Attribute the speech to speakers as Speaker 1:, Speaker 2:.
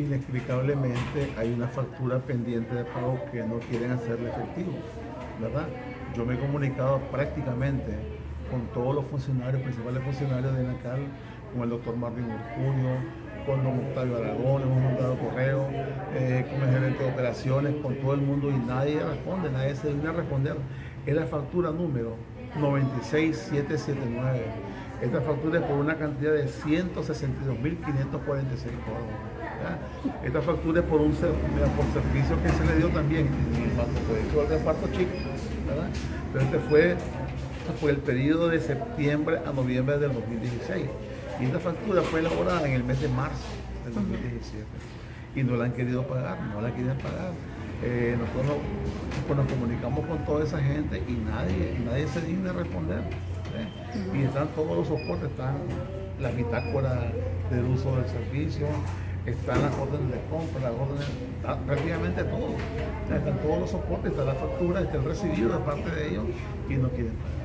Speaker 1: inexplicablemente hay una factura pendiente de pago que no quieren hacerle efectivo, ¿verdad? Yo me he comunicado prácticamente con todos los funcionarios, principales funcionarios de NACAL, con el doctor Marvin Urcuño, con don Octavio Aragón, hemos mandado correo, eh, con el gerente de operaciones, con todo el mundo y nadie responde, nadie se viene a responder. Es la factura número 96779. Esta factura es por una cantidad de 162.546 Esta factura es por un por servicio que se le dio también en el de parto chico, ¿verdad? Pero este fue, fue el periodo de septiembre a noviembre del 2016. Y esta factura fue elaborada en el mes de marzo del 2017 y no la han querido pagar, no la quieren pagar. Eh, nosotros pues, nos, comunicamos con toda esa gente y nadie, nadie se digna responder. Y están todos los soportes, están la bitácora del uso del servicio, están las órdenes de compra, las órdenes, prácticamente todo. Están todos los soportes, está la factura, está el recibido de parte de ellos y no quieren pagar.